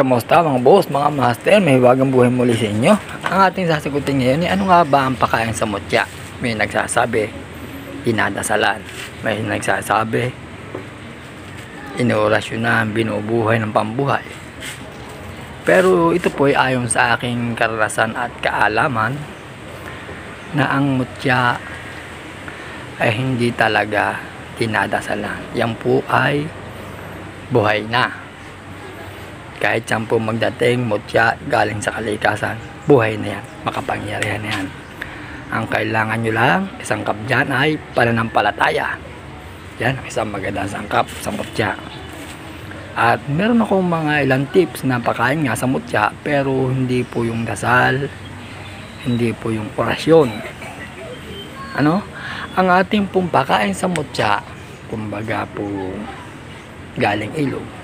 Kamusta mga boss, mga master, may hiwagang buhay muli sa inyo. Ang ating sasagutin ngayon ay ano nga ba ang pakain sa mutya? May nagsasabi, dinadasalan. May nagsasabi, inoorasyonan, binubuhay ng pambuhay. Pero ito po ay ayon sa aking karanasan at kaalaman na ang mutya ay hindi talaga dinadasalan. Yan po ay buhay na kahit saan po magdating, mutya, galing sa kalikasan, buhay na yan, makapangyarihan yan. Ang kailangan nyo lang, isang kap dyan ay pananampalataya. Yan, isang magandang sangkap sa mutya. At meron akong mga ilang tips na pakain nga sa mutya, pero hindi po yung dasal, hindi po yung orasyon. Ano? Ang ating pong pakain sa mutya, kumbaga po galing ilog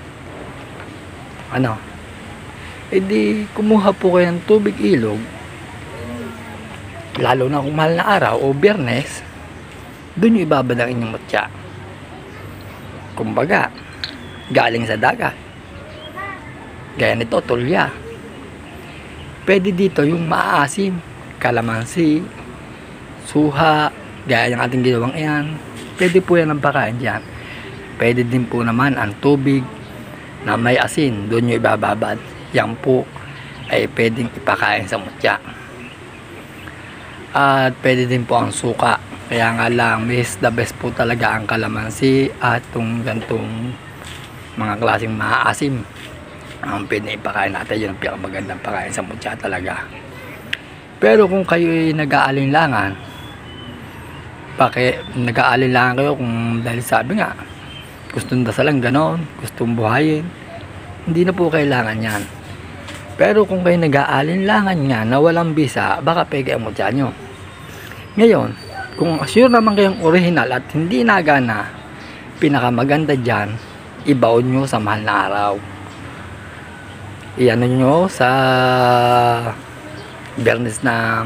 ano? Edi kumuha po kayo ng tubig ilog. Lalo na kung mahal na araw o biyernes doon yung ibabad ang inyong matya kumbaga galing sa dagat. Gaya nito tulya. Pwede dito yung maaasim kalamansi suha gaya ng ating ginawang iyan. Pwede po yan ang pakain dyan. Pwede din po naman ang tubig na may asin, doon nyo ibababad. Yan po ay pwedeng ipakain sa mutya. At pwede din po ang suka. Kaya nga lang, miss the best po talaga ang kalamansi at itong gantong mga klaseng maaasim. Ang pwede ipakain natin, yun ang pinakamagandang pakain sa mutya talaga. Pero kung kayo ay nag-aalinlangan, paki, nag-aalinlangan kayo kung dahil sabi nga, gustong dasalan ganon, gustong buhayin, hindi na po kailangan yan. Pero kung kayo nag-aalinlangan nga na walang bisa, baka peke ang mutya nyo. Ngayon, kung sure naman kayong original at hindi nagana, pinakamaganda dyan, ibaon nyo sa mahal na araw. Iano nyo sa bernes ng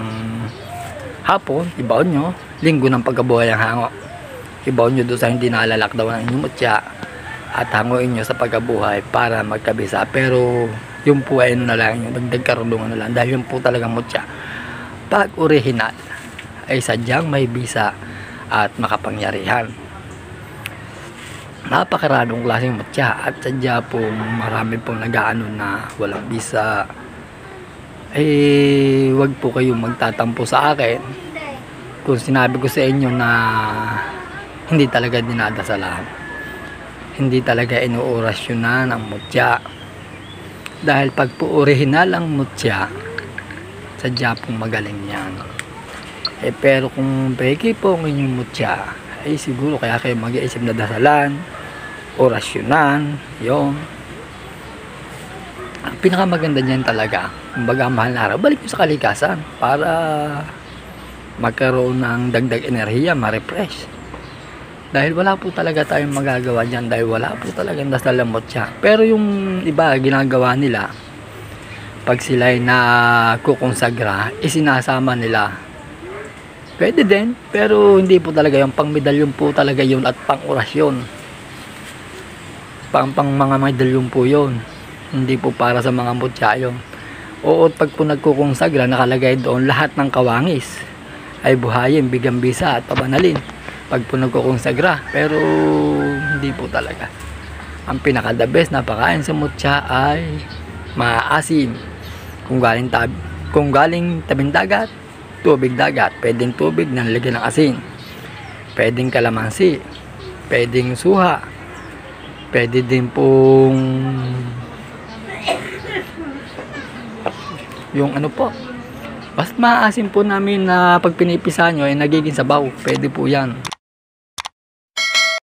hapon, ibaon nyo, linggo ng pagkabuhay ang hango ibaw nyo doon sa hindi nalalakdaw ng inyong mutya at hanguin nyo sa pagkabuhay para magkabisa. Pero yung po ay ano na lang yung dagdag na lang. Dahil yung po talagang mutya. Pag original ay sadyang may bisa at makapangyarihan. Napakaradong klaseng mutya at sadya po marami pong nagaano na walang bisa. Eh wag po kayong magtatampo sa akin. Kung sinabi ko sa inyo na hindi talaga dinadasalan hindi talaga inuorasyonan ang mutya. Dahil pag po original ang mutya sadya pong magaling yan. Eh pero kung peke po ang inyong mutya ay siguro kaya kayo mag-iisip na dasalan orasyonan yung ang pinakamaganda niyan talaga kumbaga mahal na araw balik sa kalikasan para magkaroon ng dagdag enerhiya ma-refresh dahil wala po talaga tayong magagawa dyan dahil wala po talagang dasal ng motya pero yung iba ginagawa nila pag sila ay nakukonsagra isinasama nila. Pwede din pero hindi po talaga yung pang medalyon po talaga yun at pang orasyon pang pang mga medalyon po yun. Hindi po para sa mga mutya yun. Oo pag po nagkukonsagra nakalagay doon lahat ng kawangis. Ay buhayin, bigyan bisa at pabanalin pag po nagkukonsagra pero hindi po talaga. Ang pinaka the best na pakain sa mutya ay maasim kung galing tab kung galing tabing dagat tubig dagat. Pwedeng tubig na lagyan ng asin. Pwedeng kalamansi. Pwedeng suha. Pwede din pong yung ano po. Basta maasim po namin na pag pinipisa nyo ay nagiging sabaw. Pwede po yan.